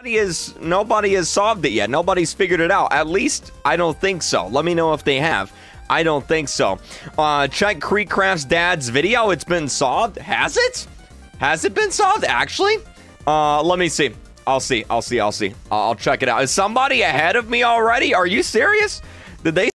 Nobody is nobody has solved it yet. Nobody's figured it out. At least I don't think so. Let me know if they have. I don't think so. Uh, check KreekCraft's dad's video. It's been solved. Has it? Has it been solved? Actually? Uh, let me see. I'll see. I'll see. I'll see. I'll check it out. Is somebody ahead of me already? Are you serious? Did they